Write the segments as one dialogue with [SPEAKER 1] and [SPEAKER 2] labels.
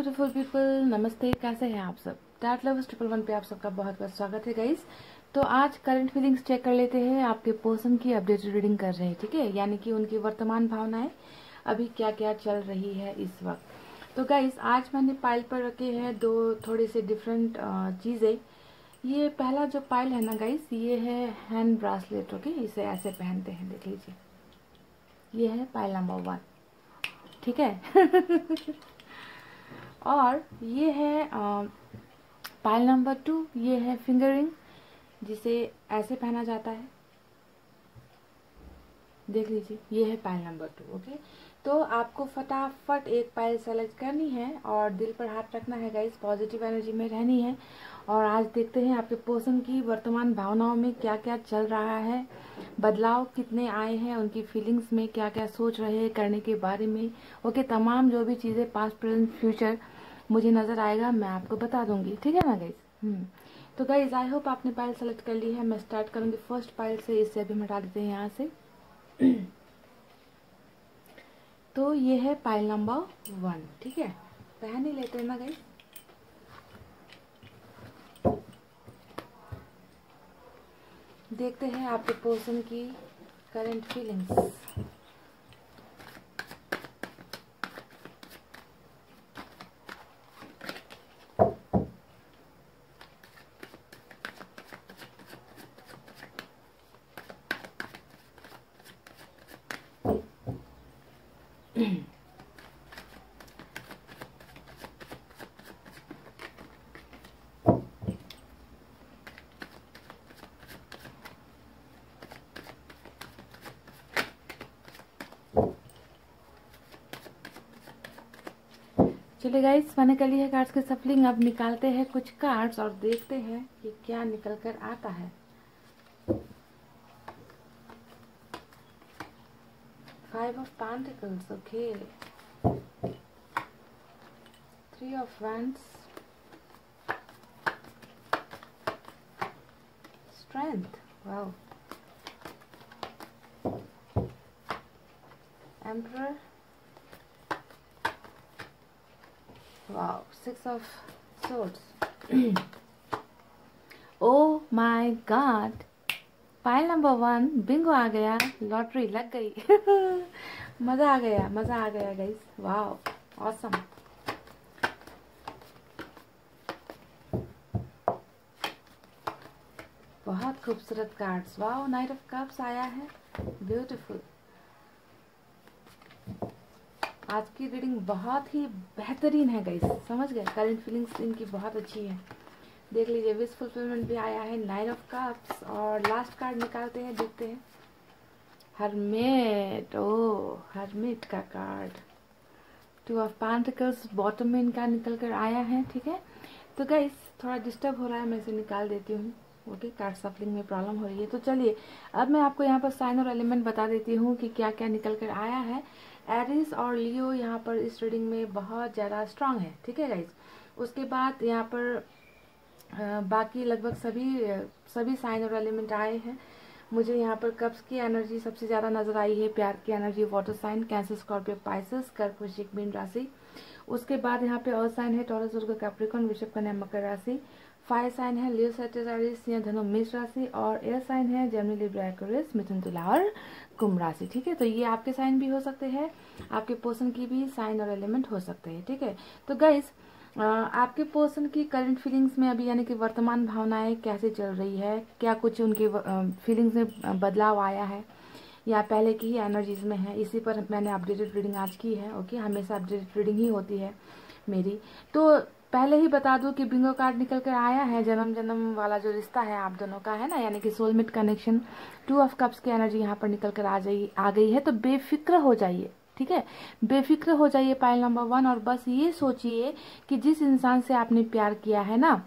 [SPEAKER 1] Beautiful people नमस्ते कैसे हैं आप सब? डैट लवर्स ट्रिपल वन पे आप सबका बहुत बहुत स्वागत है गाइस तो आज करंट फीलिंग्स चेक कर लेते हैं, आपके पर्सन की अपडेटेड रीडिंग कर रहे हैं, ठीक है? यानी कि उनकी वर्तमान भावनाएँ अभी क्या क्या चल रही है इस वक्त। तो गाइस आज मैंने पाइल पर रखे हैं दो थोड़े से डिफरेंट चीज़ें। ये पहला जो पाइल है ना गाइस ये है हैंड ब्रासलेट ओके इसे ऐसे पहनते हैं, देख लीजिए। ये है पाइल नंबर वन ठीक है? और ये है पाइल नंबर टू ये है फिंगरिंग जिसे ऐसे पहना जाता है। देख लीजिए, ये है पाइल नंबर टू ओके तो आपको फटाफट एक पाइल सेलेक्ट करनी है और दिल पर हाथ रखना है गाइस पॉजिटिव एनर्जी में रहनी है। और आज देखते हैं आपके पोषण की वर्तमान भावनाओं में क्या क्या चल रहा है, बदलाव कितने आए हैं, उनकी फीलिंग्स में क्या क्या सोच रहे हैं करने के बारे में। ओके तमाम जो भी चीज़ें पास्ट प्रेजेंट फ्यूचर मुझे नज़र आएगा, मैं आपको बता दूँगी। ठीक है ना गाइज़ तो गाइज़ आई होप आपने पाइल सेलेक्ट कर ली है। मैं स्टार्ट करूँगी फ़र्स्ट पाइल से, इसे अभी हटा देते हैं यहाँ से। तो ये है पाइल नंबर वन ठीक है? पहन ही लेते हैं ना गाइज़ देखते हैं आपके पर्सन की करंट फीलिंग्स चलिए गाइस मैंने कर ली है कार्ड्स की सफलिंग अब निकालते हैं कुछ कार्ड्स और देखते हैं कि क्या निकल कर आता है। Five of pentacles okay three of wands strength, wow. Emperor. Wow, six of swords. oh my god. Pile number one bingo आ गया लॉटरी लग गई। मज़ा आ गया मज़ा आ गया गाइस वाह ऑसम बहुत खूबसूरत कार्ड्स वाह नाइट ऑफ़ कप्स आया है. ब्यूटीफुल आज की रीडिंग बहुत ही बेहतरीन है गई समझ गए? करंट फीलिंग्स इनकी बहुत अच्छी है. देख लीजिए विश फुलफिलमेंट भी आया है नाइन ऑफ़ कप्स और लास्ट कार्ड निकालते हैं, देखते हैं. हरमेट ओ हरमेट का card two of pentacles bottom में इनका निकल कर आया है, ठीक है? तो गाइस थोड़ा डिस्टर्ब हो रहा है, मैं इसे निकाल देती हूँ. ओके कार्ड सफलिंग में प्रॉब्लम हो रही है. तो चलिए, अब मैं आपको यहाँ पर साइन और एलिमेंट बता देती हूँ कि क्या क्या निकल कर आया है. एरिस और लियो यहाँ पर इस रीडिंग में बहुत ज़्यादा स्ट्रांग है, ठीक है गाइज़ उसके बाद यहाँ पर बाकी लगभग सभी सभी साइन और एलिमेंट आए हैं। मुझे यहाँ पर कब्स की एनर्जी सबसे ज़्यादा नज़र आई है, प्यार की energy water sign Cancer Scorpio Pisces कर्क मीन राशि। उसके बाद यहाँ पे और साइन है टॉरस दुर्ग कैप्रिकॉन विषभ, कन्या, मकर राशि। फायर साइन है लियो सेटेजारिस या धनु मेष राशि और एयर साइन है जेमनी लिब्रा मिथुन तुला और कुंभ राशि, ठीक है? तो ये आपके साइन भी हो सकते हैं, आपके पोर्सन की भी साइन और एलिमेंट हो सकते हैं, ठीक है? तो गाइज़ आपके पर्सन की करंट फीलिंग्स में अभी यानी कि वर्तमान भावनाएँ कैसे चल रही है? क्या कुछ उनके फीलिंग्स में बदलाव आया है? या पहले की ही एनर्जीज में है, इसी पर मैंने अपडेटेड रीडिंग आज की है ओके हमेशा अपडेटेड रीडिंग ही होती है मेरी। तो पहले ही बता दूँ कि बिंगो कार्ड निकल कर आया है जन्म जन्म वाला जो रिश्ता है आप दोनों का, है ना? यानी कि soulmate connection two of cups की एनर्जी यहाँ पर निकल कर आ जाइए आ गई है तो बेफिक्र हो जाइए, ठीक है? बेफिक्र हो जाइए पाइल नंबर वन और बस ये सोचिए कि जिस इंसान से आपने प्यार किया है ना,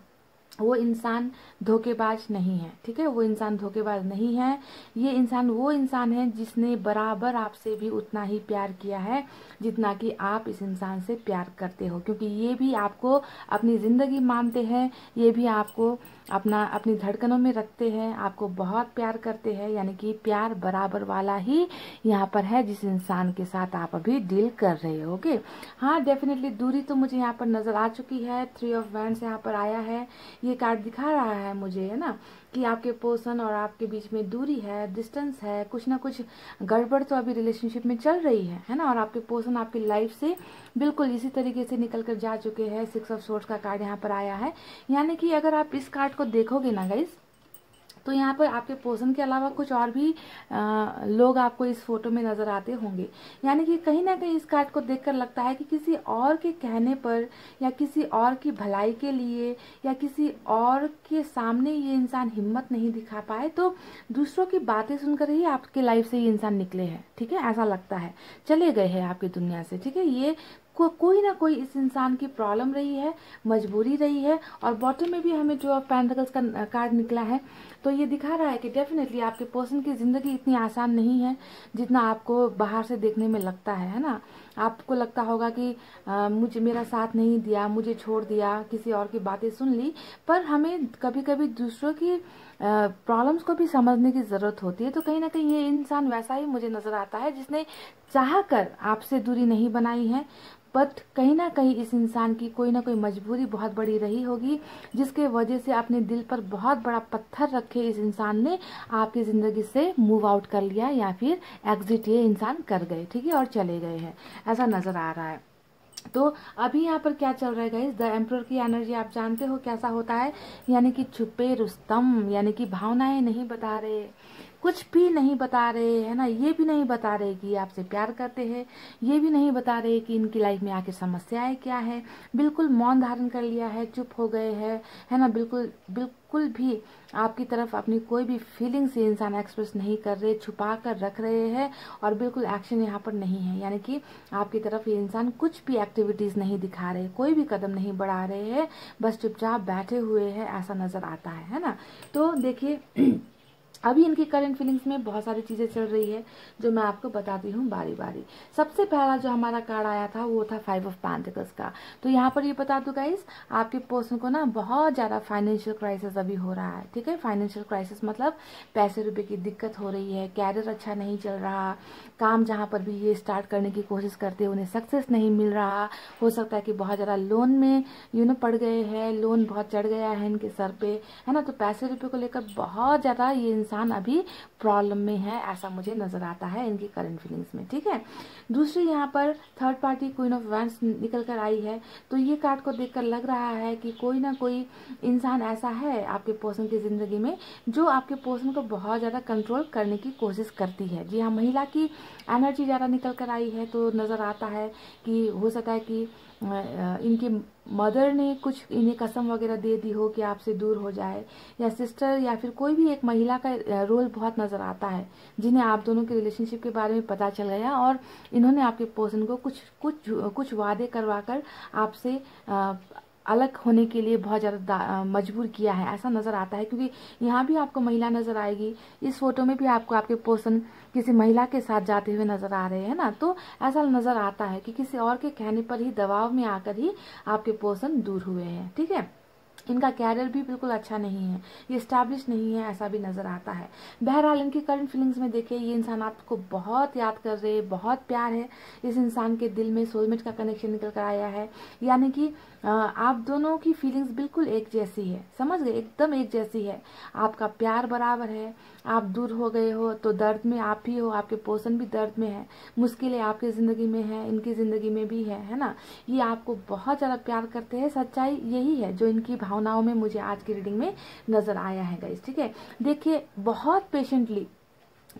[SPEAKER 1] वो इंसान धोखेबाज नहीं है, ठीक है? वो इंसान धोखेबाज नहीं है। ये इंसान वो इंसान है जिसने बराबर आपसे भी उतना ही प्यार किया है, जितना कि आप इस इंसान से प्यार करते हो। क्योंकि ये भी आपको अपनी ज़िंदगी मानते हैं, ये भी आपको अपना, अपनी धड़कनों में रखते हैं, आपको बहुत प्यार करते हैं, यानी कि प्यार बराबर वाला ही यहाँ पर है जिस इंसान के साथ आप अभी डील कर रहे हो ओके हाँ डेफिनेटली दूरी तो मुझे यहाँ पर नज़र आ चुकी है थ्री ऑफ़ वैंड यहाँ पर आया है, ये कार्ड दिखा रहा है। मुझे, है ना? कि आपके पर्सन और आपके बीच में दूरी है डिस्टेंस है, कुछ ना कुछ गड़बड़ तो अभी रिलेशनशिप में चल रही है है ना? और आपके पर्सन आपकी लाइफ से बिल्कुल इसी तरीके से निकल कर जा चुके हैं। सिक्स ऑफ़ सोर्स का कार्ड यहाँ पर आया है। यानी कि अगर आप इस कार्ड को देखोगे ना गाइस तो यहाँ पर आपके पोषण के अलावा कुछ और भी आ, लोग आपको इस फ़ोटो में नज़र आते होंगे। यानी कि कहीं ना कहीं इस कार्ड को देखकर लगता है कि किसी और के कहने पर या किसी और की भलाई के लिए या किसी और के सामने ये इंसान हिम्मत नहीं दिखा पाए तो दूसरों की बातें सुनकर ही आपके लाइफ से ये इंसान निकले हैं। ठीक है? ऐसा लगता है। चले गए हैं आपकी दुनिया से। ठीक है? ये को, कोई ना कोई इस इंसान की प्रॉब्लम रही है मजबूरी रही है और बॉटम में भी हमें जो ऑफ़ पेंटिकल्स का कार्ड निकला है तो ये दिखा रहा है कि डेफिनेटली आपके पर्सन की ज़िंदगी इतनी आसान नहीं है जितना आपको बाहर से देखने में लगता है है ना? आपको लगता होगा कि आ, मुझे मेरा साथ नहीं दिया मुझे छोड़ दिया किसी और की बातें सुन ली पर हमें कभी कभी दूसरों की प्रॉब्लम्स को भी समझने की ज़रूरत होती है तो कहीं ना कहीं ये इंसान वैसा ही मुझे नज़र आता है जिसने चाह कर आपसे दूरी नहीं बनाई है बट कहीं ना कहीं इस इंसान की कोई ना कोई मजबूरी बहुत बड़ी रही होगी, जिसके वजह से अपने दिल पर बहुत बड़ा पत्थर रखे इस इंसान ने, आपकी ज़िंदगी से मूव आउट कर लिया या फिर एग्जिट ये इंसान कर गए, ठीक है, और चले गए हैं। ऐसा नज़र आ रहा है। तो अभी यहाँ पर क्या चल रहा है गाइस द एम्प्रोर की एनर्जी आप जानते हो कैसा होता है? यानी कि छुपे रुस्तम, यानी कि भावनाएँ नहीं बता रहे, कुछ भी नहीं बता रहे, है ना? ये भी नहीं बता रहे कि आपसे प्यार करते हैं, ये भी नहीं बता रहे कि इनकी लाइफ में आके समस्याएँ क्या है। बिल्कुल मौन धारण कर लिया है, चुप हो गए हैं, है ना? बिल्कुल बिल्कुल भी आपकी तरफ़ अपनी कोई भी फीलिंग्स से इंसान एक्सप्रेस नहीं कर रहे, छुपा कर रख रहे हैं और बिल्कुल एक्शन यहाँ पर नहीं है। यानी कि आपकी तरफ़ ये इंसान कुछ भी एक्टिविटीज़ नहीं दिखा रहे, कोई भी कदम नहीं बढ़ा रहे हैं, बस चुपचाप बैठे हुए हैं, ऐसा नज़र आता है है ना? तो देखिए अभी इनकी करंट फीलिंग्स में बहुत सारी चीज़ें चल रही है, जो मैं आपको बताती हूँ बारी बारी सबसे पहला जो हमारा कार्ड आया था, वो था फाइव ऑफ़ पैंटिकल्स का। तो यहाँ पर ये बता दू गाइस आपके पर्सन को ना बहुत ज़्यादा फाइनेंशियल क्राइसिस अभी हो रहा है, ठीक है? फाइनेंशियल क्राइसिस मतलब पैसे रुपए की दिक्कत हो रही है कैरियर अच्छा नहीं चल रहा, काम जहाँ पर भी ये स्टार्ट करने की कोशिश करते उन्हें सक्सेस नहीं मिल रहा। हो सकता है कि बहुत ज़्यादा लोन में यू नो पड़ गए हैं लोन बहुत चढ़ गया है इनके सर पे, है ना? तो पैसे रुपये को लेकर बहुत ज़्यादा ये इंसान अभी प्रॉब्लम में है, ऐसा मुझे नज़र आता है इनकी करंट फीलिंग्स में, ठीक है? दूसरी यहाँ पर third party queen of wands निकल कर आई है तो ये कार्ड को देखकर लग रहा है कि कोई ना कोई इंसान ऐसा है आपके पर्सन की ज़िंदगी में, जो आपके पर्सन को बहुत ज़्यादा कंट्रोल करने की कोशिश करती है। जी हाँ महिला की एनर्जी ज़्यादा निकल कर आई है तो नज़र आता है कि हो सकता है कि इनकी मदर ने कुछ इन्हें कसम वगैरह दे दी हो कि आपसे दूर हो जाए, या सिस्टर या फिर कोई भी एक महिला का रोल बहुत नज़र आता है, जिन्हें आप दोनों के रिलेशनशिप के बारे में पता चल गया और इन्होंने आपके पर्सन को कुछ कुछ कुछ वादे करवाकर आपसे अलग होने के लिए बहुत ज़्यादा मजबूर किया है, ऐसा नज़र आता है, क्योंकि यहाँ भी आपको महिला नज़र आएगी, इस फ़ोटो में भी आपको आपके पोषण किसी महिला के साथ जाते हुए नज़र आ रहे हैं ना तो ऐसा नज़र आता है कि किसी और के कहने पर ही, दबाव में आकर ही आपके पोषण दूर हुए हैं, ठीक है? इनका कैरियर भी बिल्कुल अच्छा नहीं है, ये स्टैब्लिश नहीं है, ऐसा भी नज़र आता है। बहरहाल, इनकी करंट फीलिंग्स में देखिए, ये इंसान आपको बहुत याद कर रहे बहुत प्यार है, इस इंसान के दिल में सोलमेट का कनेक्शन निकल कर आया है, यानी कि आप दोनों की फीलिंग्स बिल्कुल एक जैसी है। समझ गए? एकदम एक जैसी है। आपका प्यार बराबर है। आप दूर हो गए हो तो दर्द में आप ही हो। आपके पोषण भी दर्द में है। मुश्किलें आपकी ज़िंदगी में है, इनकी ज़िंदगी में भी है है ना? ये आपको बहुत ज़्यादा प्यार करते हैं। सच्चाई यही है जो इनकी भावनाओं में मुझे आज की रीडिंग में नज़र आया है गाइस ठीक है? देखिए, बहुत पेशेंटली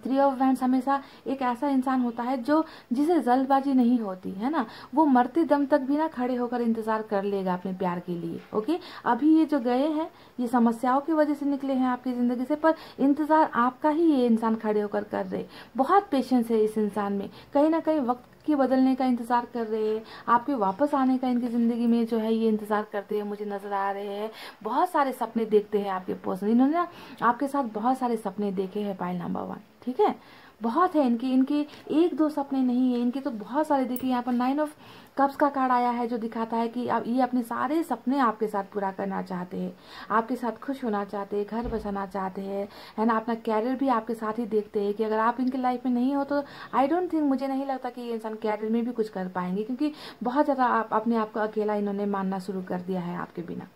[SPEAKER 1] थ्री ऑफ़ वैंड हमेशा एक ऐसा इंसान होता है जो जिसे जल्दबाजी नहीं होती, है ना? वो मरते दम तक भी ना खड़े होकर इंतज़ार कर लेगा अपने प्यार के लिए ओके अभी ये जो गए हैं, ये समस्याओं की वजह से निकले हैं आपकी ज़िंदगी से, पर इंतज़ार आपका ही ये इंसान खड़े होकर कर रहे बहुत पेशेंस है इस इंसान में। कहीं ना कहीं वक्त के बदलने का इंतज़ार कर रहे हैं, आपके वापस आने का इनकी ज़िंदगी में जो है ये इंतज़ार करते हैं, मुझे नज़र आ रहे हैं। बहुत सारे सपने देखते हैं आपके पर्सन इन्होंने ना आपके साथ बहुत सारे सपने देखे हैं पाइल नंबर वन ठीक है? बहुत है, इनके इनके एक दो सपने नहीं है, इनके तो बहुत सारे, देखिए यहाँ पर नाइन ऑफ़ कप्स का कार्ड आया है जो दिखाता है कि अब ये अपने सारे सपने आपके साथ पूरा करना चाहते हैं, आपके साथ खुश होना चाहते हैं, घर बसाना चाहते हैं, है ना? अपना कैरियर भी आपके साथ ही देखते हैं कि अगर आप इनके लाइफ में नहीं हो तो आई डोंट थिंक मुझे नहीं लगता कि ये इंसान कैरियर में भी कुछ कर पाएँगे, क्योंकि बहुत ज़्यादा आप अपने आप को अकेला इन्होंने मानना शुरू कर दिया है आपके बिना।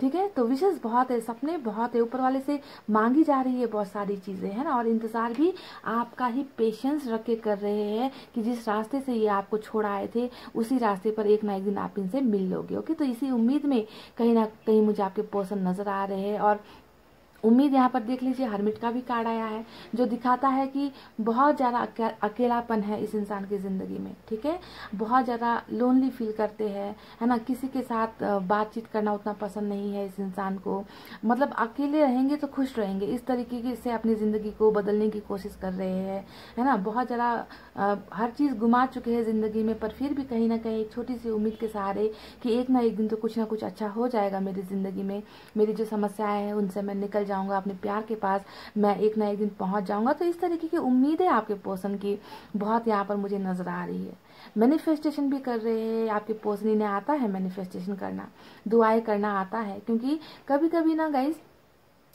[SPEAKER 1] ठीक है? तो विशेष बहुत है, सपने बहुत है, ऊपर वाले से मांगी जा रही है बहुत सारी चीज़ें, है और इंतज़ार भी आपका ही पेशेंस रख के कर रहे हैं कि जिस रास्ते से ये आपको छोड़ आए थे, उसी रास्ते पर एक ना एक दिन आप इनसे मिल लोगे, ओके? तो इसी उम्मीद में कहीं ना कहीं मुझे आपके पर्सन नज़र आ रहे हैं और उम्मीद यहाँ पर देख लीजिए, हरमिट का भी कार्ड आया है, जो दिखाता है कि बहुत ज़्यादा अकेलापन है इस इंसान की ज़िंदगी में, ठीक है? बहुत ज़्यादा लोनली फील करते हैं, है ना? किसी के साथ बातचीत करना उतना पसंद नहीं है इस इंसान को। मतलब अकेले रहेंगे तो खुश रहेंगे, इस तरीके से अपनी ज़िंदगी को बदलने की कोशिश कर रहे हैं, है ना? बहुत ज़्यादा हर चीज़ गुमा चुके हैं ज़िंदगी में, पर फिर भी कहीं ना कहीं एक छोटी सी उम्मीद के सहारे कि एक ना एक दिन तो कुछ ना कुछ अच्छा हो जाएगा मेरी ज़िंदगी में, मेरी जो समस्याएँ हैं उनसे मैं निकल जाऊँगा अपने प्यार के पास, मैं एक ना एक दिन पहुँच जाऊँगा। तो इस तरीके की उम्मीदें आपके पोषण की बहुत यहाँ पर मुझे नज़र आ रही है। मैनिफेस्टेशन भी कर रहे हैं, आपके पोषणी ने आता है मैनिफेस्टेशन करना, दुआएँ करना आता है। क्योंकि कभी कभी ना गाइस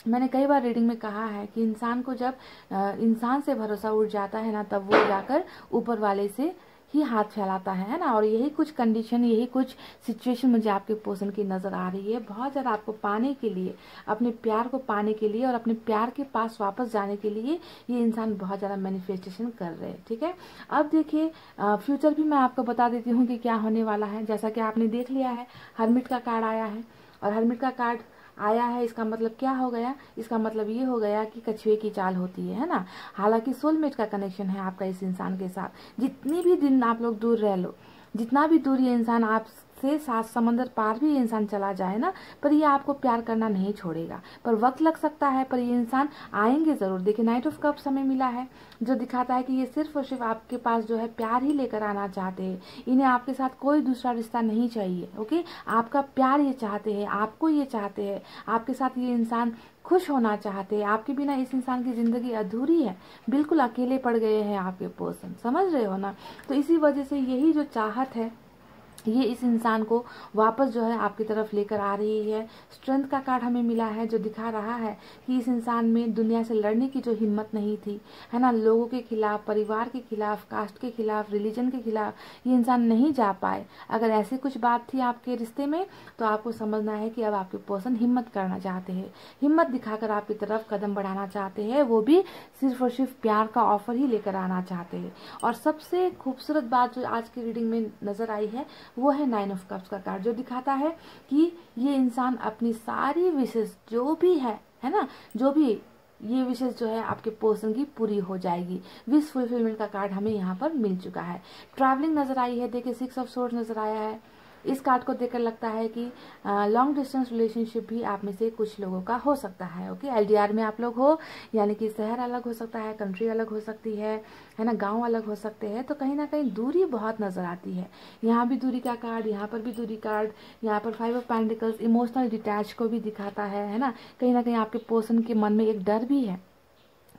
[SPEAKER 1] मैंने कई बार रीडिंग में कहा है कि इंसान को जब इंसान से भरोसा उठ जाता है ना, तब वो जाकर ऊपर वाले से ही हाथ फैलाता है ना? और यही कुछ कंडीशन यही कुछ सिचुएशन मुझे आपके पोषण की नज़र आ रही है। बहुत ज़्यादा आपको पाने के लिए, अपने प्यार को पाने के लिए और अपने प्यार के पास वापस जाने के लिए ये इंसान बहुत ज़्यादा मैनिफेस्टेशन कर रहे हैं, ठीक है? अब देखिए फ्यूचर भी मैं आपको बता देती हूँ कि क्या होने वाला है। जैसा कि आपने देख लिया है हरमिट का कार्ड आया है और हरमिट का कार्ड आया है, इसका मतलब क्या हो गया? इसका मतलब ये हो गया कि कछुए की चाल होती है है ना? हालाँकि सोलमेट का कनेक्शन है आपका इस इंसान के साथ। जितनी भी दिन आप लोग दूर रह लो, जितना भी दूर ये इंसान आप से सात समंदर पार भी इंसान चला जाए ना, पर ये आपको प्यार करना नहीं छोड़ेगा। पर वक्त लग सकता है, पर ये इंसान आएँगे ज़रूर। देखिए नाइट ऑफ़ कप समय मिला है, जो दिखाता है कि ये सिर्फ़ और सिर्फ़ आपके पास जो है प्यार ही लेकर आना चाहते हैं। इन्हें आपके साथ कोई दूसरा रिश्ता नहीं चाहिए, ओके? आपका प्यार ये चाहते हैं, आपको ये चाहते हैं। आपके साथ ये इंसान खुश होना चाहते हैं। आपके बिना इस इंसान की ज़िंदगी अधूरी है। बिल्कुल अकेले पड़ गए हैं आपके पर्सन समझ रहे हो ना? तो इसी वजह से यही जो चाहत है ये इस इंसान को वापस जो है आपकी तरफ़ लेकर आ रही है। स्ट्रेंथ का कार्ड हमें मिला है जो दिखा रहा है कि इस इंसान में दुनिया से लड़ने की जो हिम्मत नहीं थी, है ना? लोगों के खिलाफ, परिवार के खिलाफ, कास्ट के खिलाफ, रिलीजन के खिलाफ ये इंसान नहीं जा पाए। अगर ऐसी कुछ बात थी आपके रिश्ते में तो आपको समझना है कि अब आपके पर्सन हिम्मत करना चाहते हैं। हिम्मत दिखाकर आपकी तरफ़ कदम बढ़ाना चाहते हैं, वो भी सिर्फ़ और सिर्फ़ प्यार का ऑफ़र ही लेकर आना चाहते हैं। और सबसे खूबसूरत बात जो आज की रीडिंग में नज़र आई है वो है नाइन ऑफ़ कप्स का कार्ड जो दिखाता है कि ये इंसान अपनी सारी विशेष जो भी है है ना? जो भी ये विशेष जो है आपके पोषण की पूरी हो जाएगी। विश फुलफिलमेंट का कार्ड हमें यहाँ पर मिल चुका है। ट्रैवलिंग नज़र आई है, देखिए सिक्स ऑफ़ सोर्स नज़र आया है। इस कार्ड को देखकर लगता है कि लॉन्ग डिस्टेंस रिलेशनशिप भी आप में से कुछ लोगों का हो सकता है ओके एलडीआर में आप लोग हो, यानी कि शहर अलग हो सकता है कंट्री अलग हो सकती है है ना? गाँव अलग हो सकते हैं तो कहीं ना कहीं दूरी बहुत नज़र आती है। यहाँ भी दूरी का कार्ड, यहाँ पर भी दूरी कार्ड, यहाँ पर five of pentacles emotional detach को भी दिखाता है है ना? कहीं ना कहीं आपके पर्सन के मन में एक डर भी है।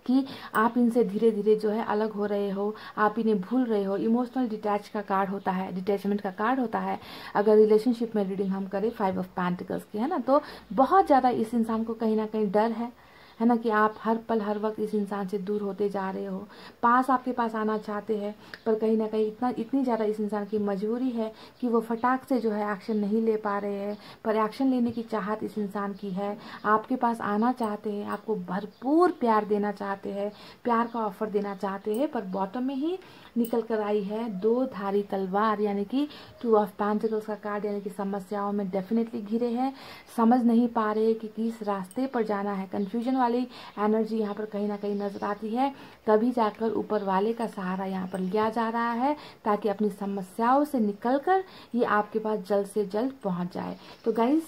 [SPEAKER 1] कि आप इनसे धीरे धीरे जो है अलग हो रहे हो, आप इन्हें भूल रहे हो। इमोशनल डिटैच का कार्ड होता है डिटैचमेंट का कार्ड होता है। अगर रिलेशनशिप में रीडिंग हम करें फाइव ऑफ़ पैंटिकल्स की, है ना? तो बहुत ज़्यादा इस इंसान को कहीं ना कहीं डर है। है ना कि आप हर पल, हर वक्त इस इंसान से दूर होते जा रहे हो। पास आपके पास आना चाहते हैं, पर कहीं ना कहीं इतना, इतनी ज़्यादा इस इंसान की मजबूरी है कि वो फटाक से जो है एक्शन नहीं ले पा रहे हैं, पर एक्शन लेने की चाहत इस इंसान की है। आपके पास आना चाहते हैं, आपको भरपूर प्यार देना चाहते हैं, प्यार का ऑफ़र देना चाहते हैं, पर बॉटम में ही निकल कर आई है दो धारी तलवार, यानी कि टू ऑफ़ पैंटिकल्स का कार्ड यानी कि समस्याओं में डेफिनेटली घिरे हैं। समझ नहीं पा रहे कि किस रास्ते पर जाना है। कंफ्यूजन वाली एनर्जी यहाँ पर कहीं ना कहीं नज़र आती है। तभी जाकर ऊपर वाले का सहारा यहाँ पर लिया जा रहा है ताकि अपनी समस्याओं से निकलकर ये आपके पास जल्द से जल्द पहुँच जाए। तो गाइज़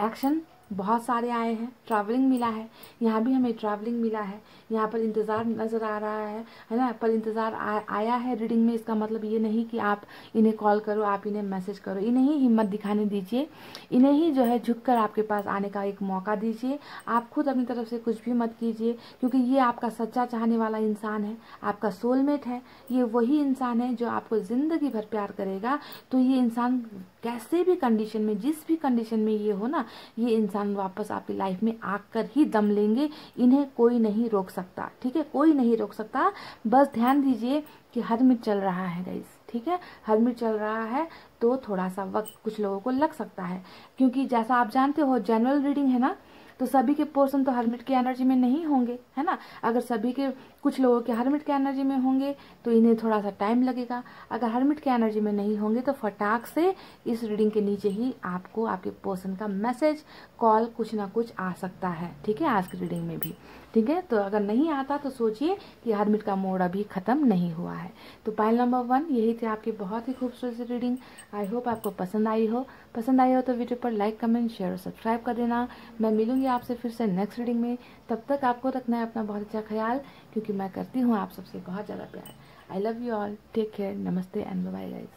[SPEAKER 1] एक्शन बहुत सारे आए हैं ट्रैवलिंग मिला है। यहाँ भी हमें ट्रैवलिंग मिला है। यहाँ पर इंतज़ार नज़र आ रहा है है ना? पर इंतज़ार आया है रीडिंग में, इसका मतलब ये नहीं कि आप इन्हें कॉल करो, आप इन्हें मैसेज करो। इन्हें ही हिम्मत दिखाने दीजिए। इन्हें ही जो है झुककर आपके पास आने का एक मौका दीजिए। आप खुद अपनी तरफ़ से कुछ भी मत कीजिए, क्योंकि ये आपका सच्चा चाहने वाला इंसान है, आपका सोलमेट है। ये वही इंसान है जो आपको ज़िंदगी भर प्यार करेगा। तो ये इंसान कैसे भी कंडीशन में, जिस भी कंडीशन में ये हो ना, ये इंसान वापस आपकी लाइफ में आकर ही दम लेंगे, इन्हें कोई नहीं रोक सकता, ठीक है? कोई नहीं रोक सकता। बस ध्यान दीजिए कि हर हरमिट चल रहा है गाइस ठीक है? हर हरमिट चल रहा है तो थोड़ा सा वक्त कुछ लोगों को लग सकता है। क्योंकि जैसा आप जानते हो जनरल रीडिंग है ना तो सभी के पोर्सन तो हरमिट की एनर्जी में नहीं होंगे, है ना? अगर सभी के कुछ लोगों के हरमिट के एनर्जी में होंगे तो इन्हें थोड़ा सा टाइम लगेगा। अगर हरमिट के एनर्जी में नहीं होंगे तो फटाक से इस रीडिंग के नीचे ही आपको, आपके पर्सन का मैसेज, कॉल कुछ ना कुछ आ सकता है। ठीक है? आज की रीडिंग में भी। ठीक है? तो अगर नहीं आता तो सोचिए कि हरमिट का मोड अभी खत्म नहीं हुआ है। तो पाइल नंबर वन, यही थी आपकी बहुत ही खूबसूरत रीडिंग। आई होप आपको पसंद आई हो। पसंद आई हो तो वीडियो पर लाइक, कमेंट, शेयर और सब्सक्राइब कर देना। मैं मिलूँगी आपसे फिर से नेक्स्ट रीडिंग में। तब तक आपको रखना है अपना बहुत अच्छा ख्याल। क्योंकि मैं करती हूँ, आप सबसे बहुत ज़्यादा प्यार। I love you all take care नमस्ते and bye guys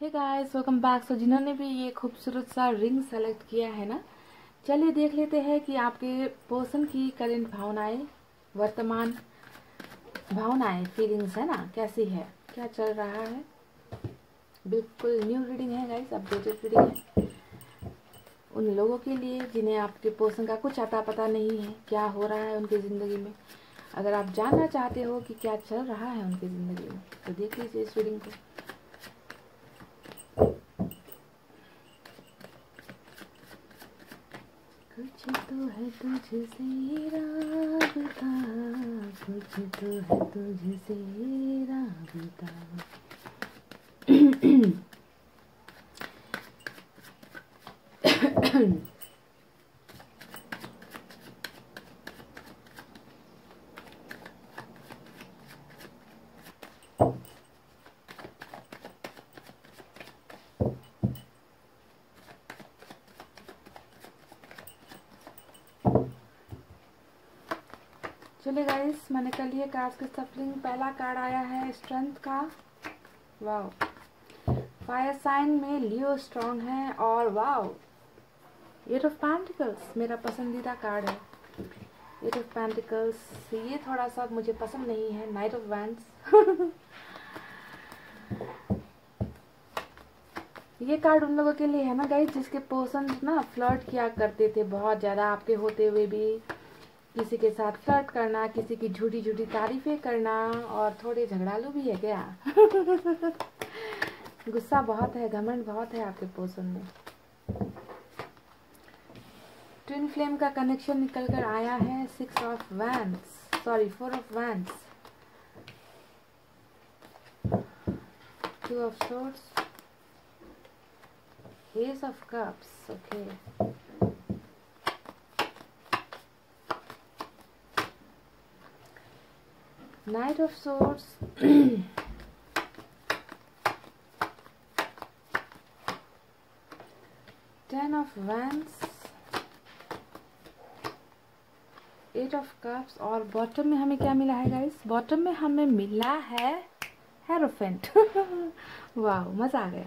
[SPEAKER 1] hey guys welcome back so जिन्होंने भी ये खूबसूरत सा रिंग सेलेक्ट किया है ना, चलिए देख लेते हैं कि आपके पर्सन की करेंट भावनाएँ, वर्तमान भावनाएँ फीलिंग्स है ना, कैसी है? क्या चल रहा है? बिल्कुल न्यू रीडिंग है गाइस अपडेटेड रीडिंग है। उन लोगों के लिए जिन्हें आपके पोषण का कुछ अता पता नहीं है, क्या हो रहा है उनकी ज़िंदगी में। अगर आप जानना चाहते हो कि क्या चल रहा है उनकी ज़िंदगी में तो देख लीजिए इस रीडिंग को। कुछ तो है तुझसे राबता, कुछ तो है तुझसे राबता। चलिए गाइस मैंने कर लिया कार्ड्स की सफलिंग पहला कार्ड आया है स्ट्रेंथ का। वाओ फायर साइन में लियो स्ट्रांग है और वाओ एट ऑफ़ पैंटिकल्स मेरा पसंदीदा कार्ड है। एट ऑफ़ पैंटिकल्स ये थोड़ा सा मुझे पसंद नहीं है। नाइट ऑफ़ वैंस ये कार्ड उन लोगों के लिए है ना गाइस जिसके पर्सन ना फ्लर्ट किया करते थे बहुत ज़्यादा, आपके होते हुए भी। किसी के साथ फ्लर्ट करना, किसी की झूठी झूठी तारीफें करना, और थोड़े झगड़ालू भी है क्या? गुस्सा बहुत है, घमंड बहुत है आपके पोषण में। ट्विन फ्लेम का कनेक्शन निकल कर आया है six of wands sorry four of wands two of swords ace of cups okay Knight of Swords. Ten of Wands. Eight of cups और बॉटम में हमें क्या मिला है गाइस बॉटम में हमें मिला है हेरोफेंट वाह मज़ा आ गया।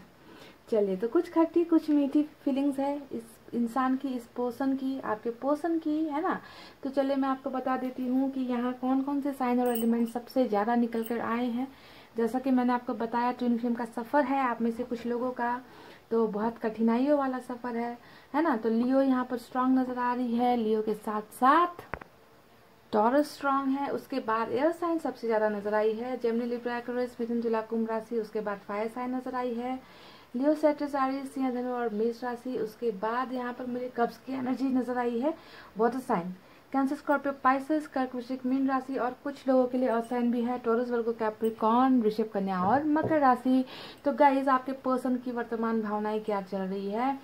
[SPEAKER 1] चलिए तो कुछ खट्टी, कुछ मीठी फीलिंग्स है इस इंसान की, इस पोषण की, आपके पोषण की, है ना? तो चलिए, मैं आपको बता देती हूँ कि यहाँ कौन कौन से साइन और एलिमेंट सबसे ज़्यादा निकल कर आए हैं। जैसा कि मैंने आपको बताया ट्विन फ़िल्म का सफ़र है, आप में से कुछ लोगों का तो बहुत कठिनाइयों वाला सफ़र है है ना? तो लियो यहाँ पर स्ट्रांग नज़र आ रही है लियो के साथ साथ टॉरस स्ट्रांग है, उसके बाद एयर साइन सबसे ज़्यादा नज़र आई है जेमनी लिब्रा मिथुन तुला कुंभ राशि, उसके बाद फायर साइन नज़र आई है लियो सेट्रसारी सिंह धनु और मेष राशि, उसके बाद यहाँ पर मुझे कब्ज की एनर्जी नज़र आई है water sign Cancer Scorpio Pisces कर्क, वृश्चिक, मीन राशि और कुछ लोगों के लिए और साइन भी है टोरस वर्गो कैप्रिकॉन ऋषभ कन्या और मकर राशि. तो गाइज़ आपके पर्सन की वर्तमान भावनाएँ क्या चल रही है?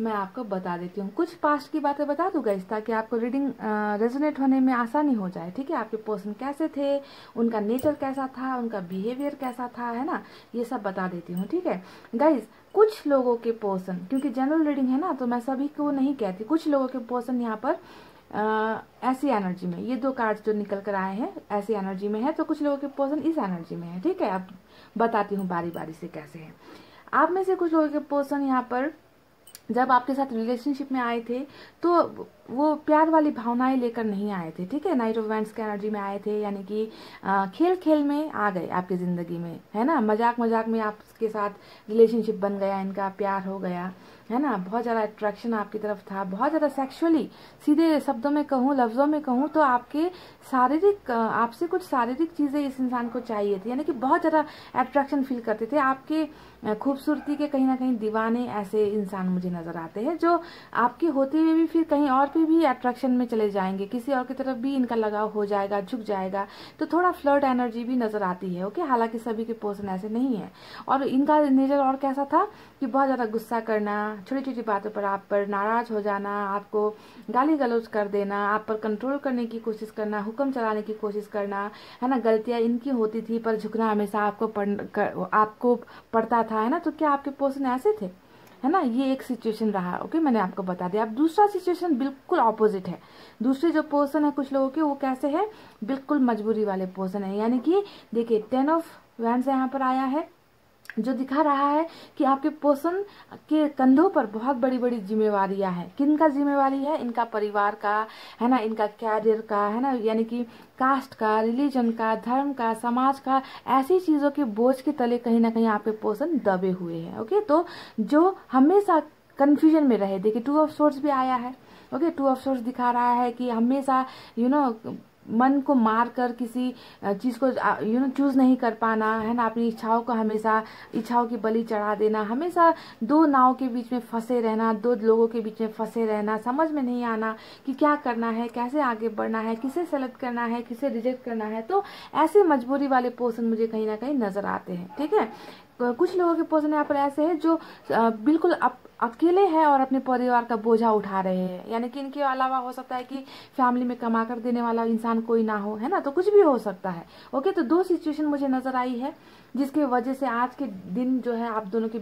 [SPEAKER 1] मैं आपको बता देती हूँ। कुछ पास्ट की बातें बता दूँगा इस ताकि आपको रीडिंग रेजोनेट होने में आसानी हो जाए ठीक है? आपके पर्सन कैसे थे उनका नेचर कैसा था उनका बिहेवियर कैसा था है ना? ये सब बता देती हूँ ठीक है? गाइज़ कुछ लोगों के पर्सन क्योंकि जनरल रीडिंग है ना तो मैं सभी को नहीं कहती कुछ लोगों के पर्सन यहाँ पर आ, ऐसी एनर्जी में ये दो कार्ड्स जो निकल कर आए हैं ऐसी एनर्जी में है तो कुछ लोगों के पर्सन इस एनर्जी में है ठीक है? अब बताती हूँ बारी बारी से कैसे है। आप में से कुछ लोगों के पर्सन यहाँ पर जब आपके साथ रिलेशनशिप में आए थे तो वो प्यार वाली भावनाएँ लेकर नहीं आए थे, ठीक है? नाइट ऑफ़ वैंड्स के एनर्जी में आए थे, यानी कि खेल खेल में आ गए आपकी ज़िंदगी में, है ना? मज़ाक मज़ाक में आपके साथ रिलेशनशिप बन गया, इनका प्यार हो गया, है ना? बहुत ज़्यादा अट्रैक्शन आपकी तरफ़ था, बहुत ज़्यादा सेक्सुअली सीधे शब्दों में कहूँ, लफ्ज़ों में कहूँ तो आपके शारीरिक आपसे कुछ शारीरिक चीज़ें इस इंसान को चाहिए थी, यानी कि बहुत ज़्यादा अट्रैक्शन फील करते थे। आपके खूबसूरती के कहीं ना कहीं दीवाने ऐसे इंसान मुझे नज़र आते हैं, जो आपके होते हुए भी फिर कहीं और पे भी अट्रैक्शन में चले जाएँगे, किसी और की तरफ़ भी इनका लगाव हो जाएगा, झुक जाएगा तो थोड़ा फ्लर्ट एनर्जी भी नज़र आती है ओके हालाँकि सभी के पोर्सन ऐसे नहीं है। और इनका नेचर और कैसा था कि बहुत ज़्यादा गुस्सा करना छोटी छोटी बातों पर आप पर नाराज़ हो जाना, आपको गाली गलौज कर देना, आप पर कंट्रोल करने की कोशिश करना, हुक्म चलाने की कोशिश करना, है ना? गलतियाँ इनकी होती थी, पर झुकना हमेशा आपको पढ़ आपको पड़ता था, है ना? तो क्या आपके पर्सन ऐसे थे? है ना? ये एक सिचुएशन रहा ओके मैंने आपको बता दिया। अब दूसरा सिचुएशन बिल्कुल ऑपोजिट है। दूसरे जो पोर्सन है, कुछ लोगों के, वो कैसे है? बिल्कुल मजबूरी वाले पोर्सन है। यानी कि, देखिए टेन ऑफ़ वैन से यहाँ पर आया है। जो दिखा रहा है कि आपके पोषण के कंधों पर बहुत बड़ी बड़ी जिम्मेवारियाँ हैं। किन का जिम्मेवारी है? इनका परिवार का है ना? इनका कैरियर का है ना? यानी कि कास्ट का रिलीजन का धर्म का समाज का ऐसी चीज़ों के बोझ के तले कहीं ना कहीं आपके पोषण दबे हुए हैं ओके? तो जो हमेशा कंफ्यूजन में रहे देखिए टू ऑफ़ सोर्स भी आया है ओके? टू ऑफ़ सोर्स दिखा रहा है कि हमेशा यू you नो know, मन को मार कर किसी चीज़ को यू नो चूज़ नहीं कर पाना है ना? अपनी इच्छाओं को हमेशा इच्छाओं की बलि चढ़ा देना हमेशा दो नाव के बीच में फंसे रहना दो लोगों के बीच में फंसे रहना समझ में नहीं आना कि क्या करना है कैसे आगे बढ़ना है किसे सेलेक्ट करना है किसे रिजेक्ट करना है तो ऐसे मजबूरी वाले पोर्सन मुझे कहीं ना कहीं नज़र आते हैं ठीक है? कुछ लोगों के पोर्सन यहाँ पर ऐसे हैं जो बिल्कुल अप, अकेले हैं और अपने परिवार का बोझा उठा रहे हैं। यानी कि इनके अलावा हो सकता है कि फैमिली में कमा कर देने वाला इंसान कोई ना हो, है ना? तो कुछ भी हो सकता है। ओके तो दो सिचुएशन मुझे नज़र आई है, जिसके वजह से आज के दिन जो है, आप दोनों के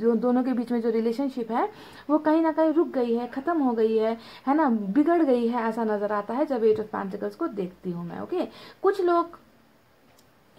[SPEAKER 1] जो दोनों के बीच में जो रिलेशनशिप है, वो कहीं ना कहीं रुक गई है, खत्म हो गई है है ना? बिगड़ गई है, ऐसा नज़र आता है जब एट ऑफ़ पैंटिकल्स को देखती हूँ मैं, ओके? कुछ लोग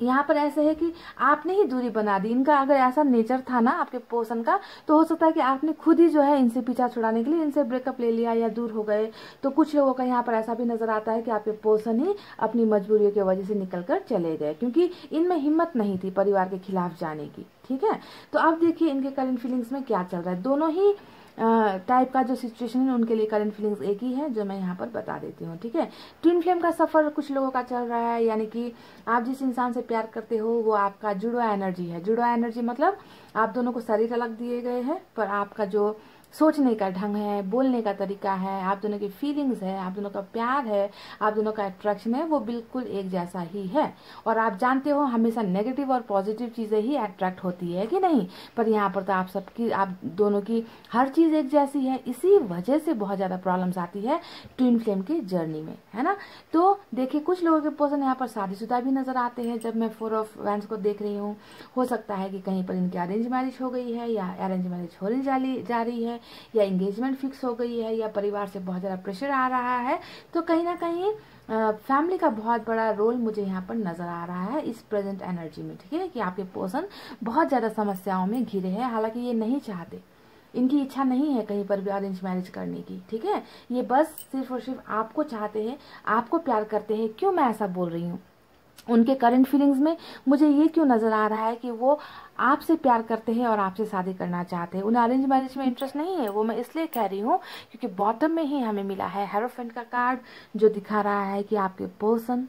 [SPEAKER 1] यहाँ पर ऐसे है कि आपने ही दूरी बना दी। इनका अगर ऐसा नेचर था ना आपके पोषण का तो हो सकता है कि आपने खुद ही जो है इनसे पीछा छुड़ाने के लिए इनसे ब्रेकअप ले लिया या दूर हो गए। तो कुछ लोगों का यहाँ पर ऐसा भी नज़र आता है कि आपके पोषण ही अपनी मजबूरियों की वजह से निकल कर चले गए, क्योंकि इनमें हिम्मत नहीं थी परिवार के खिलाफ जाने की, ठीक है? तो अब देखिए इनके करंट फीलिंग्स में क्या चल रहा है। दोनों ही टाइप का जो सिचुएशन है, उनके लिए करंट फीलिंग्स एक ही है, जो मैं यहाँ पर बता देती हूँ, ठीक है? ट्विन फ्लेम का सफ़र कुछ लोगों का चल रहा है, यानी कि आप जिस इंसान से प्यार करते हो, वो आपका जुड़वा एनर्जी है। जुड़वा एनर्जी मतलब आप दोनों को शरीर अलग दिए गए हैं, पर आपका जो सोचने का ढंग है, बोलने का तरीका है, आप दोनों की फीलिंग्स है, आप दोनों का प्यार है, आप दोनों का अट्रैक्शन है, वो बिल्कुल एक जैसा ही है। और आप जानते हो, हमेशा नेगेटिव और पॉजिटिव चीज़ें ही अट्रैक्ट होती है कि नहीं? पर यहाँ पर तो आप सबकी, आप दोनों की हर चीज़ एक जैसी है, इसी वजह से बहुत ज़्यादा प्रॉब्लम्स आती है ट्विन फ्लेम की जर्नी में, है ना? तो देखिए, कुछ लोगों के पर्सन यहाँ पर शादीशुदा भी नज़र आते हैं। जब मैं फोर ऑफ़ वैंस को देख रही हूँ, हो सकता है कि कहीं पर इनकी अरेंज मैरिज हो गई है या अरेंज मैरिज हो जा रही है। या एंगेजमेंट फिक्स हो गई है, या परिवार से बहुत ज़्यादा प्रेशर आ रहा है तो कहीं ना कहीं फैमिली का बहुत बड़ा रोल मुझे यहाँ पर नज़र आ रहा है इस प्रेजेंट एनर्जी में, ठीक है? कि आपके पर्सन बहुत ज़्यादा समस्याओं में घिरे हैं, हालाँकि ये नहीं चाहते। इनकी इच्छा नहीं है कहीं पर भी अरेंज मैरिज करने की, ठीक है? ये बस सिर्फ़ और सिर्फ़ आपको चाहते हैं, आपको प्यार करते हैं, क्यों मैं ऐसा बोल रही हूँ? उनके करंट फीलिंग्स में मुझे ये क्यों नज़र आ रहा है कि वो आपसे प्यार करते हैं और आपसे शादी करना चाहते हैं? उन्हें अरेंज मैरिज में इंटरेस्ट नहीं है, वो मैं इसलिए कह रही हूँ क्योंकि बॉटम में ही हमें मिला है। हेरोफेंट का कार्ड जो दिखा रहा है कि आपके पर्सन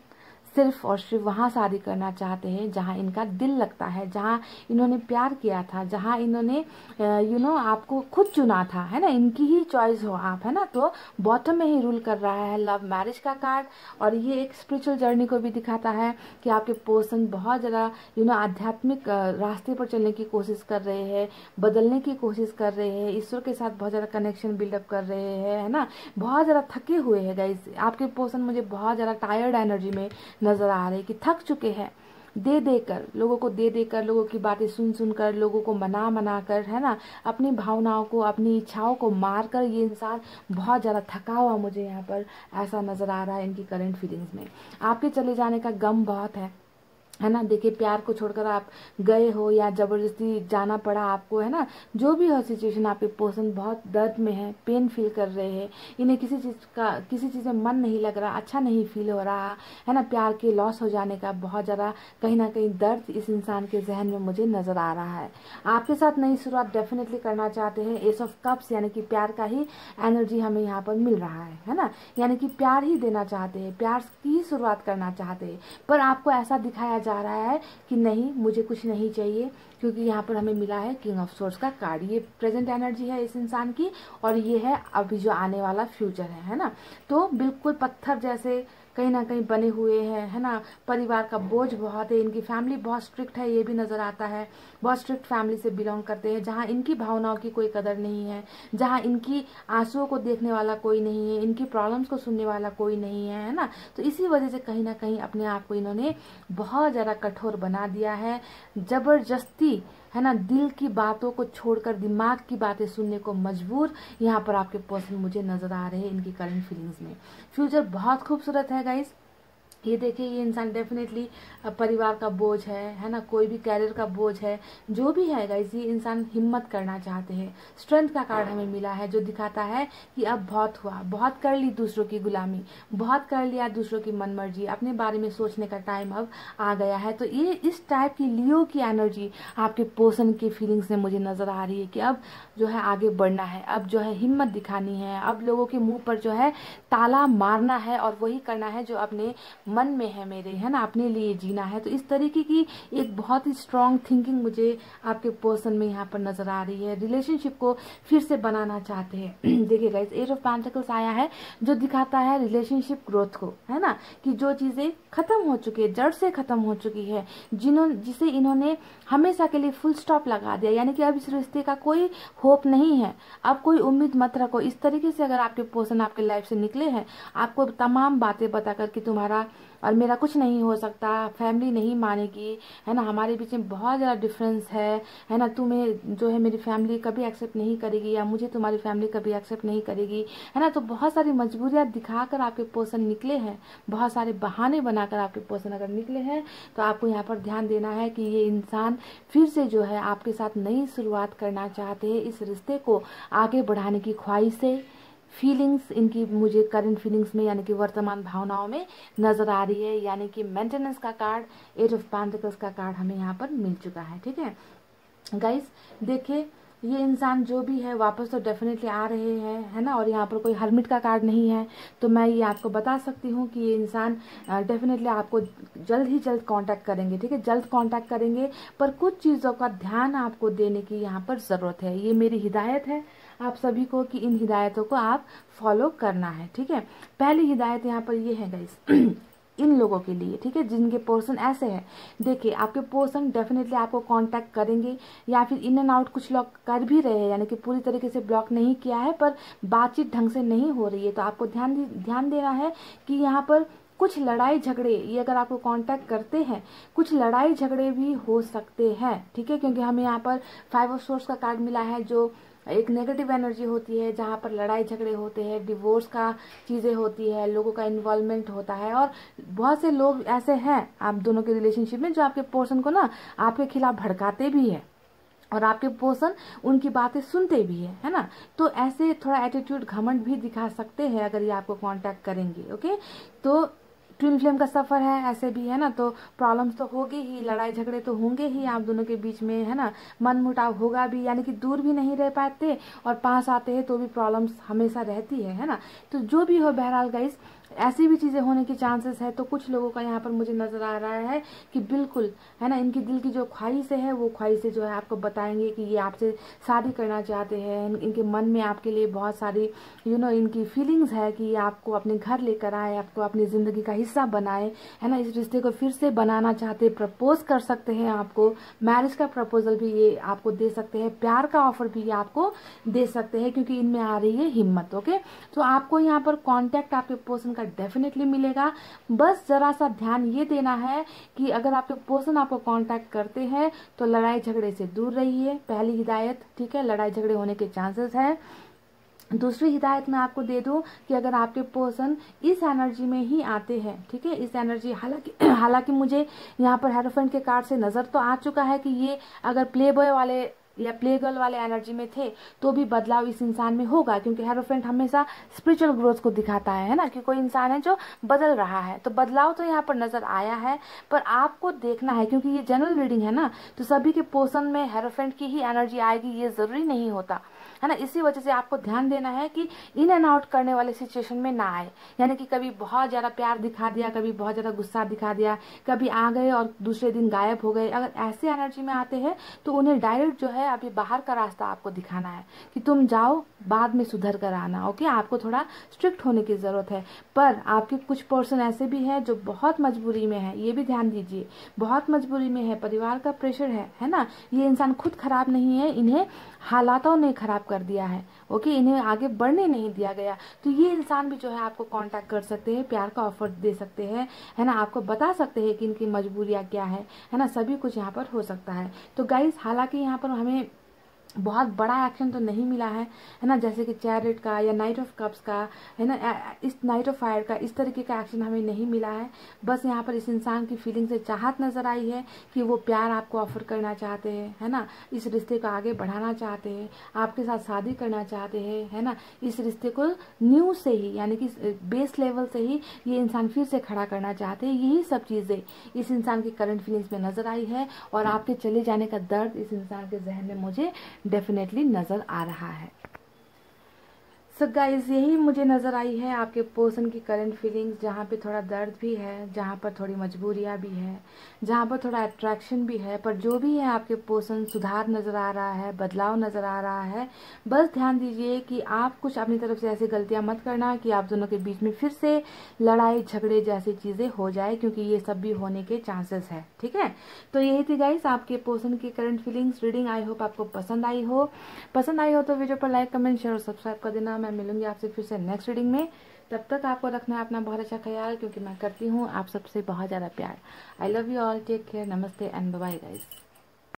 [SPEAKER 1] सिर्फ़ और सिर्फ़ वहाँ शादी करना चाहते हैं, जहाँ इनका दिल लगता है, जहाँ इन्होंने प्यार किया था, जहाँ इन्होंने यू नो आपको खुद चुना था, है ना? इनकी ही चॉइस हो आप, है ना? तो बॉटम में ही रूल कर रहा है लव मैरिज का कार्ड और ये एक स्पिरिचुअल जर्नी को भी दिखाता है कि आपके पर्सन बहुत ज़्यादा यू नो आध्यात्मिक रास्ते पर चलने की कोशिश कर रहे हैं, बदलने की कोशिश कर रहे हैं, ईश्वर के साथ बहुत ज़्यादा कनेक्शन बिल्डअप कर रहे हैं, है ना? बहुत ज़्यादा थके हुए हैं गाइस आपके पर्सन मुझे बहुत ज़्यादा टायर्ड एनर्जी में नज़र आ रहे कि थक चुके हैं। दे देकर, लोगों को दे देकर, लोगों की बातें सुन सुनकर, लोगों को मना मना कर, है ना? अपनी भावनाओं को, अपनी इच्छाओं को मार कर ये इंसान बहुत ज़्यादा थका हुआ मुझे यहाँ पर ऐसा नज़र आ रहा है इनकी करंट फीलिंग्स में। आपके चले जाने का गम बहुत है। है ना? देखिए, प्यार को छोड़कर आप गए हो या ज़बरदस्ती जाना पड़ा आपको, है ना? जो भी हो सिचुएशन आपके पर्सन बहुत दर्द में है पेन फील कर रहे हैं, इन्हें किसी चीज़ का, किसी चीज़ में मन नहीं लग रहा अच्छा नहीं फील हो रहा, है ना? प्यार के लॉस हो जाने का बहुत ज़्यादा कहीं ना कहीं दर्द इस इंसान के जहन में मुझे नज़र आ रहा है। आपके साथ नई शुरुआत डेफिनेटली करना चाहते हैं एस ऑफ़ कप्स यानी कि प्यार का ही एनर्जी हमें यहाँ पर मिल रहा है है ना? यानी कि प्यार ही देना चाहते हैं, प्यार की शुरुआत करना चाहते हैं। पर आपको ऐसा दिखाया जा रहा है कि नहीं, मुझे कुछ नहीं चाहिए, क्योंकि यहाँ पर हमें मिला है किंग ऑफ़ सोर्स का कार्ड ये प्रेजेंट एनर्जी है इस इंसान की, और ये है अभी जो आने वाला फ्यूचर है है ना? तो बिल्कुल पत्थर जैसे कहीं ना कहीं बने हुए हैं, है ना? परिवार का बोझ बहुत है, इनकी फैमिली बहुत स्ट्रिक्ट है, ये भी नज़र आता है। बहुत स्ट्रिक्ट फैमिली से बिलोंग करते हैं, जहाँ इनकी भावनाओं की कोई कदर नहीं है, जहाँ इनकी आंसुओं को देखने वाला कोई नहीं है, इनकी प्रॉब्लम्स को सुनने वाला कोई नहीं है है ना? तो इसी वजह से कहीं ना कहीं अपने आप को इन्होंने बहुत ज़्यादा कठोर बना दिया है। ज़बरदस्ती है ना? दिल की बातों को छोड़कर, दिमाग की बातें सुनने को मजबूर यहाँ पर आपके पर्सन मुझे नज़र आ रहे हैं इनकी करंट फीलिंग्स में। फ्यूचर बहुत खूबसूरत है गाइस ये देखिए, ये इंसान डेफिनेटली परिवार का बोझ है है ना? कोई भी कैरियर का बोझ है, जो भी है गाइस ये इंसान हिम्मत करना चाहते हैं। स्ट्रेंथ का कार्ड हमें मिला है, जो दिखाता है कि अब बहुत हुआ, बहुत कर ली दूसरों की गुलामी, बहुत कर लिया दूसरों की मनमर्जी, अपने बारे में सोचने का टाइम अब आ गया है। तो ये, इस टाइप की लियो की एनर्जी आपके पोषण की फीलिंग्स में मुझे नज़र आ रही है कि अब जो है आगे बढ़ना है, अब जो है हिम्मत दिखानी है, अब लोगों के मुँह पर जो है ताला मारना है और वही करना है जो अपने मन में है मेरे, है ना? अपने लिए जीना है। तो इस तरीके की एक बहुत ही स्ट्रांग थिंकिंग मुझे आपके पर्सन में यहाँ पर नज़र आ रही है। रिलेशनशिप को फिर से बनाना चाहते हैं। देखिएगा इस एज ऑफ़ पैंटिकल्स आया है, जो दिखाता है रिलेशनशिप ग्रोथ को, है ना? कि जो चीज़ें खत्म हो चुकी है, जड़ से खत्म हो चुकी है जिन्होंने जिसे इन्होंने हमेशा के लिए फुल स्टॉप लगा दिया। यानी कि अब इस रिश्ते का कोई होप नहीं है। अब कोई उम्मीद मत रखो। इस तरीके से अगर आपके पर्सन आपके लाइफ से निकले हैं, आपको तमाम बातें बताकर कि तुम्हारा और मेरा कुछ नहीं हो सकता फैमिली नहीं मानेगी, है ना? हमारे बीच में बहुत ज़्यादा डिफरेंस है है ना? तुम्हें जो है मेरी फैमिली कभी एक्सेप्ट नहीं करेगी या मुझे तुम्हारी फैमिली कभी एक्सेप्ट नहीं करेगी, है ना? तो बहुत सारी मजबूरियाँ दिखाकर आपके पोषण निकले हैं। बहुत सारे बहाने बनाकर आपके पोषण अगर निकले हैं तो आपको यहाँ पर ध्यान देना है कि ये इंसान फिर से जो है आपके साथ नई शुरुआत करना चाहते हैं, इस रिश्ते को आगे बढ़ाने की ख्वाहिश से। फीलिंग्स इनकी मुझे करंट फीलिंग्स में, यानी कि वर्तमान भावनाओं में नज़र आ रही है, यानी कि मेंटेनेंस का कार्ड एट ऑफ़ पैंटिकल्स का कार्ड हमें यहाँ पर मिल चुका है, ठीक है? गाइस देखिए, ये इंसान जो भी है, वापस तो डेफिनेटली आ रहे हैं, है ना? और यहाँ पर कोई हरमिट का कार्ड नहीं है तो मैं ये आपको बता सकती हूँ कि ये इंसान डेफिनेटली आपको जल्द ही जल्द कांटेक्ट करेंगे, ठीक है? जल्द कांटेक्ट करेंगे, पर कुछ चीज़ों का ध्यान आपको देने की यहाँ पर ज़रूरत है। ये मेरी हिदायत है आप सभी को कि इन हिदायतों को आप फॉलो करना है, ठीक है? पहली हिदायत यहाँ पर ये है गाइस इन लोगों के लिए, ठीक है? जिनके पोर्सन ऐसे हैं। देखिए, आपके पोर्सन डेफिनेटली आपको कांटेक्ट करेंगे, या फिर इन एंड आउट कुछ लोग कर भी रहे हैं, यानी कि पूरी तरीके से ब्लॉक नहीं किया है, पर बातचीत ढंग से नहीं हो रही है। तो आपको ध्यान ध्यान देना है कि यहाँ पर कुछ लड़ाई झगड़े, ये अगर आपको कांटेक्ट करते हैं, कुछ लड़ाई झगड़े भी हो सकते हैं, ठीक है? क्योंकि हमें यहाँ पर फाइव ऑफ़ सोर्स का कार्ड मिला है, जो एक नेगेटिव एनर्जी होती है, जहाँ पर लड़ाई झगड़े होते हैं डिवोर्स का चीज़ें होती है, लोगों का इन्वॉल्वमेंट होता है और बहुत से लोग ऐसे हैं आप दोनों के रिलेशनशिप में जो आपके पोर्सन को ना आपके खिलाफ भड़काते भी है और आपके पोर्सन उनकी बातें सुनते भी है है ना? तो ऐसे थोड़ा एटीट्यूड घमंड भी दिखा सकते हैं अगर ये आपको कांटेक्ट करेंगे ओके तो ट्विन फ्लेम का सफ़र है, ऐसे भी है ना तो प्रॉब्लम्स तो होगी ही लड़ाई झगड़े तो होंगे ही, आप दोनों के बीच में, है ना मन मुटाव होगा भी, यानी कि दूर भी नहीं रह पाते, और पास आते हैं तो भी प्रॉब्लम्स हमेशा रहती है है ना। तो जो भी हो बहरहाल गाइस ऐसी भी चीज़ें होने की चांसेस है तो कुछ लोगों का यहाँ पर मुझे नज़र आ रहा है कि बिल्कुल, है ना, इनकी दिल की जो ख्वाहिश है, वो ख्वाहिशें जो है आपको बताएँगे कि ये आपसे शादी करना चाहते हैं। इनके मन में आपके लिए बहुत सारी यू नो इनकी फीलिंग्स है कि ये आपको अपने घर लेकर आए, आपको अपनी ज़िंदगी का हिस्सा बनाए, है ना, इस रिश्ते को फिर से बनाना चाहते प्रपोज कर सकते हैं आपको। मैरिज का प्रपोजल भी ये आपको दे सकते हैं, प्यार का ऑफ़र भी ये आपको दे सकते हैं, क्योंकि इनमें आ रही है हिम्मत ओके तो आपको यहाँ पर कॉन्टेक्ट आपके पर्सन का डेफिनेटली मिलेगा। बस जरा सा ध्यान ये देना है कि अगर आपके पर्सन आपको कॉन्टेक्ट करते हैं तो लड़ाई झगड़े से दूर रहिए। पहली हिदायत, ठीक है, लड़ाई झगड़े होने के चांसेस है। दूसरी हिदायत मैं आपको दे दूँ कि अगर आपके पर्सन इस एनर्जी में ही आते हैं, ठीक है, इस एनर्जी हालाँकि हालाँकि मुझे यहाँ पर हेरोफेंट के कार्ड से नज़र तो आ चुका है कि ये अगर प्ले बॉय वाले या प्ले गर्ल वाले एनर्जी में थे तो भी बदलाव इस इंसान में होगा, क्योंकि हेरोफेंट हमेशा स्पिरिचुअल ग्रोथ को दिखाता है ना? कि कोई इंसान है जो बदल रहा है। तो बदलाव तो यहाँ पर नज़र आया है, पर आपको देखना है, क्योंकि ये जनरल रीडिंग है ना? तो सभी के पोषण में हेरोफेंट की ही एनर्जी आएगी, ये ज़रूरी नहीं होता। है ना? इसी वजह से आपको ध्यान देना है कि इन एंड आउट करने वाले सिचुएशन में ना आए। यानी कि कभी बहुत ज़्यादा प्यार दिखा दिया, कभी बहुत ज़्यादा गुस्सा दिखा दिया, कभी आ गए और दूसरे दिन गायब हो गए। अगर ऐसे एनर्जी में आते हैं तो उन्हें डायरेक्ट जो है अभी बाहर का रास्ता आपको दिखाना है कि तुम जाओ, बाद में सुधर कर आना ओके आपको थोड़ा स्ट्रिक्ट होने की ज़रूरत है। पर आपके कुछ पर्सन ऐसे भी हैं जो बहुत मजबूरी में है। ये भी ध्यान दीजिए। बहुत मजबूरी में है। परिवार का प्रेशर है है ना? ये इंसान खुद खराब नहीं है। इन्हें हालातों ने खराब कर दिया है ओके इन्हें आगे बढ़ने नहीं दिया गया। तो ये इंसान भी जो है आपको कांटेक्ट कर सकते हैं, प्यार का ऑफ़र दे सकते हैं, है ना? आपको बता सकते हैं कि इनकी मजबूरियाँ क्या है है ना? सभी कुछ यहाँ पर हो सकता है। तो गाइज़ हालाँकि यहाँ पर हमें बहुत बड़ा एक्शन तो नहीं मिला है है ना? जैसे कि चैरिट का या नाइट ऑफ़ कप्स का, है ना? इस नाइट ऑफ़ फायर का इस तरीके का एक्शन हमें नहीं मिला है। बस यहाँ पर इस इंसान की फीलिंग से चाहत नज़र आई है कि वो प्यार आपको ऑफ़र करना चाहते हैं, है ना? इस रिश्ते को आगे बढ़ाना चाहते हैं, आपके साथ शादी करना चाहते हैं, है ना? इस रिश्ते को न्यू से ही, यानी कि बेस लेवल से ही ये इंसान फिर से खड़ा करना चाहते हैं। यही सब चीज़ें इस इंसान की करंट फीलिंग्स में नज़र आई है और आपके चले जाने का दर्द इस इंसान के जहन में मुझे डेफिनेटली नज़र आ रहा है। सो so गाइज़ यही मुझे नज़र आई है आपके पर्सन की करंट फीलिंग्स जहाँ पे थोड़ा दर्द भी है, जहाँ पर थोड़ी मजबूरियाँ भी है, जहाँ पर थोड़ा अट्रैक्शन भी है, पर जो भी है आपके पर्सन सुधार नज़र आ रहा है, बदलाव नज़र आ रहा है। बस ध्यान दीजिए कि आप कुछ अपनी तरफ़ से ऐसी गलतियाँ मत करना कि आप दोनों के बीच में फिर से लड़ाई, झगड़े जैसी चीज़ें हो जाए, क्योंकि ये सब भी होने के चांसेस है, ठीक है? तो यही थी गाइस आपके पर्सन की current feelings reading I hope आपको पसंद आई हो। पसंद आई हो तो वीडियो पर लाइक कमेंट शेयर और सब्सक्राइब कर देना। मैं मिलूँगी आपसे फिर से नेक्स्ट रीडिंग में। तब तक आपको रखना है अपना बहुत अच्छा ख्याल, क्योंकि मैं करती हूँ आप सबसे बहुत ज़्यादा प्यार। I love you all take care नमस्ते एंड बाय गाइज़